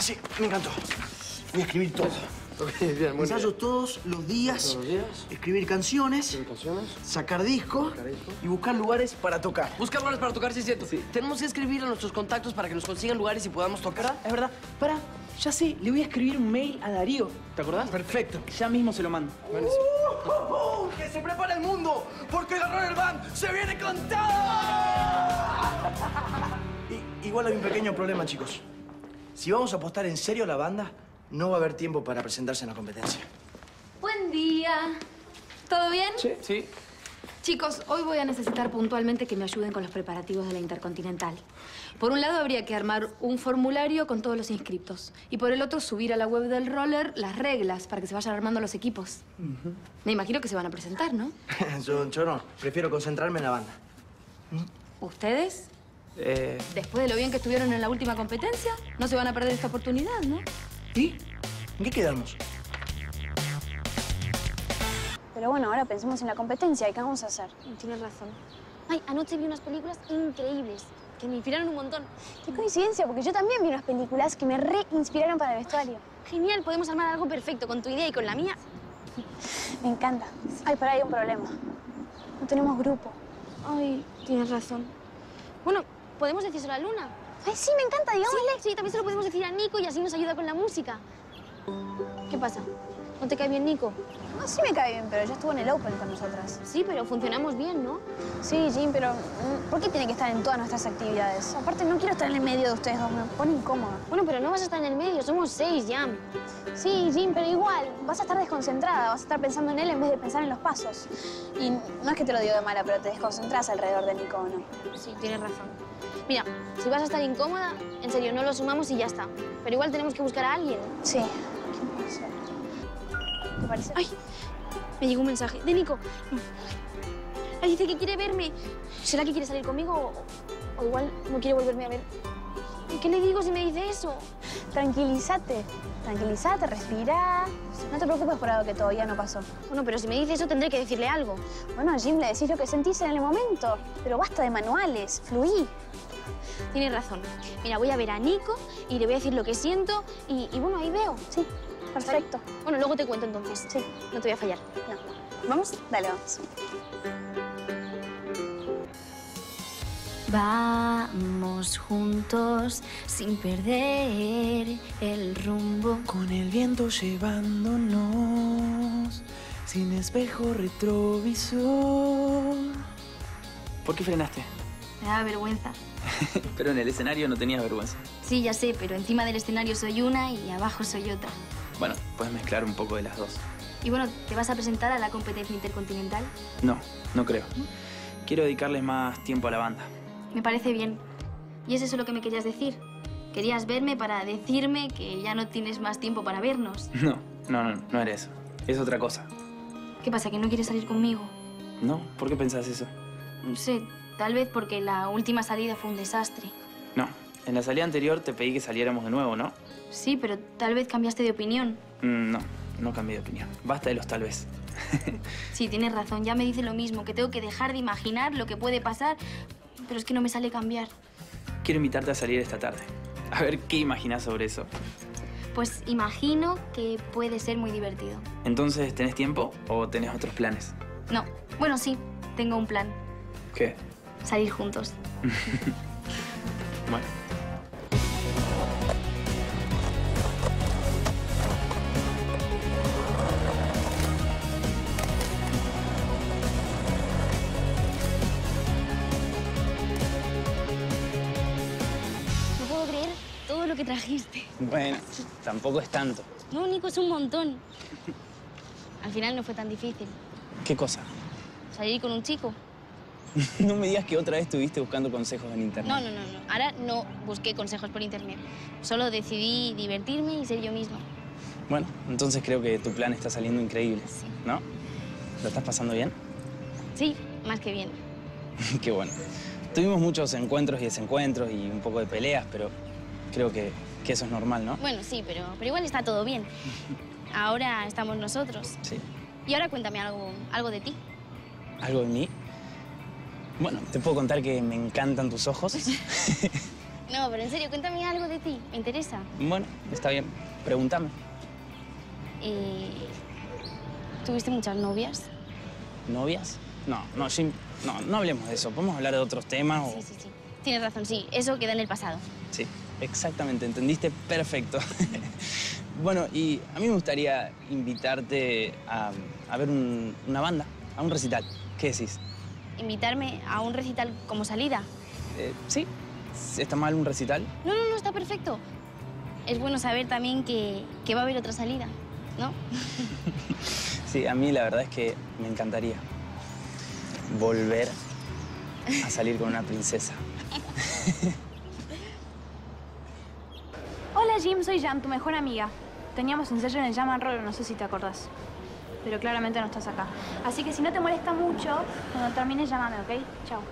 sí, me encantó. Voy a escribir todo. bien, muy Ensayos todos los días. Todos los días. Escribir canciones. canciones? Sacar discos. Y buscar lugares para tocar. Buscar lugares para tocar, sí es cierto. Tenemos que escribir a nuestros contactos para que nos consigan lugares y podamos tocar. Es verdad. Para, ya sé, le voy a escribir un mail a Darío. ¿Te acordás? Perfecto. Ya mismo se lo mando. ¡Uh! ¡Que se prepare el mundo! Porque el Roller Band se viene con todo. Y- igual hay un pequeño problema, chicos. Si vamos a apostar en serio a la banda, no va a haber tiempo para presentarse en la competencia. Buen día. ¿Todo bien? Sí. Sí. Chicos, hoy voy a necesitar puntualmente que me ayuden con los preparativos de la Intercontinental. Por un lado, habría que armar un formulario con todos los inscriptos. Y por el otro, subir a la web del roller las reglas para que se vayan armando los equipos. Me imagino que se van a presentar, ¿no? yo, yo no. Prefiero concentrarme en la banda. ¿Ustedes? Eh, Después de lo bien que estuvieron en la última competencia, no se van a perder esta oportunidad, ¿no? ¿Y? ¿En qué quedamos? Pero bueno, ahora pensemos en la competencia. ¿Y qué vamos a hacer? Tienes razón. Ay, anoche vi unas películas increíbles que me inspiraron un montón. Qué coincidencia, porque yo también vi unas películas que me re-inspiraron para el vestuario. Genial, podemos armar algo perfecto con tu idea y con la mía. Me encanta. Ay, pero hay un problema. No tenemos grupo. Ay, tienes razón. Bueno, podemos decírselo a Luna. Ay, sí, me encanta, digámosle. Sí, sí, también se lo podemos decir a Nico y así nos ayuda con la música. ¿Qué pasa? ¿No te cae bien Nico? No, sí me cae bien, pero ya estuvo en el Open con nosotras. Sí, pero funcionamos bien, ¿no? Sí, Jim, pero mm, ¿por qué tiene que estar en todas nuestras actividades? Aparte, no quiero estar en el medio de ustedes dos, me pone incómoda. Bueno, pero no vas a estar en el medio, somos seis, Jam. Sí, Jim, pero igual, vas a estar desconcentrada, vas a estar pensando en él en vez de pensar en los pasos. Y no es que te lo digo de mala, pero te desconcentras alrededor de Nico, ¿o ¿no? Sí, tienes razón. Mira, si vas a estar incómoda, en serio, no lo sumamos y ya está. Pero igual tenemos que buscar a alguien. Sí. ¿Quién puede ser? ¿Te parece? Ay, me llegó un mensaje de Nico. Ay, dice que quiere verme. ¿Será que quiere salir conmigo o, o igual no quiere volverme a ver? ¿Y qué le digo si me dice eso? Tranquilízate, tranquilízate, respira. No te preocupes por algo que todavía no pasó. Bueno, pero si me dice eso tendré que decirle algo. Bueno, Jim, le decís lo que sentís en el momento. Pero basta de manuales, fluí. Tienes razón. Mira, voy a ver a Nico y le voy a decir lo que siento y, y bueno, ahí veo. Sí, perfecto. Bueno, luego te cuento entonces. Sí. No te voy a fallar. No. ¿Vamos? Dale, vamos. Vamos juntos sin perder el rumbo. Con el viento llevándonos, sin espejo retrovisor. ¿Por qué frenaste? Me da vergüenza. Pero en el escenario no tenías vergüenza. Sí, ya sé, pero encima del escenario soy una y abajo soy otra. Bueno, puedes mezclar un poco de las dos. Y bueno, ¿te vas a presentar a la competencia intercontinental? No, no creo. Quiero dedicarles más tiempo a la banda. Me parece bien. ¿Y es eso lo que me querías decir? Querías verme para decirme que ya no tienes más tiempo para vernos. No, no, no, no era eso. Es otra cosa. ¿Qué pasa, que no quieres salir conmigo? ¿No? ¿Por qué pensás eso? No sé, tal vez porque la última salida fue un desastre. No. En la salida anterior te pedí que saliéramos de nuevo, ¿no? Sí, pero tal vez cambiaste de opinión. Mm, no, no cambié de opinión. Basta de los tal vez. Sí, tienes razón, ya me dice lo mismo, que tengo que dejar de imaginar lo que puede pasar, pero es que no me sale cambiar. Quiero invitarte a salir esta tarde. A ver qué imaginas sobre eso. Pues imagino que puede ser muy divertido. Entonces, ¿tenés tiempo o tenés otros planes? No, bueno, sí, tengo un plan. ¿Qué? Salir juntos. Bueno. Que trajiste. Bueno, tampoco es tanto. No, Nico, es un montón. Al final no fue tan difícil. ¿Qué cosa? Salir con un chico. No me digas que otra vez estuviste buscando consejos en internet. No, no, no, no. Ahora no busqué consejos por internet. Solo decidí divertirme y ser yo misma. Bueno, entonces creo que tu plan está saliendo increíble. Sí. ¿No? ¿Lo estás pasando bien? Sí, más que bien. Qué bueno. Tuvimos muchos encuentros y desencuentros y un poco de peleas, pero creo que, que eso es normal, ¿no? Bueno, sí, pero, pero igual está todo bien. Ahora estamos nosotros. Sí. Y ahora cuéntame algo, algo de ti. ¿Algo de mí? Bueno, te puedo contar que me encantan tus ojos. No, pero en serio, cuéntame algo de ti. Me interesa. Bueno, está bien. Pregúntame. Eh, ¿Tuviste muchas novias? ¿Novias? No, no, Jim, no, no hablemos de eso. Podemos hablar de otros temas o... Sí, sí, sí. Tienes razón, sí. Eso queda en el pasado. Sí, exactamente, entendiste perfecto. bueno, y a mí me gustaría invitarte a, a ver un- una banda, a un recital. ¿Qué decís? ¿Invitarme a un recital como salida? Eh, ¿Sí? ¿Está mal un recital? No, no, no, está perfecto. Es bueno saber también que, que va a haber otra salida, ¿no? Sí, a mí la verdad es que me encantaría volver a salir con una princesa. Hola Jim, soy Jan, tu mejor amiga. Teníamos ensayo en el Jam and no sé si te acordás. Pero claramente no estás acá. Así que si no te molesta mucho, cuando termines llámame, ¿ok? Chao.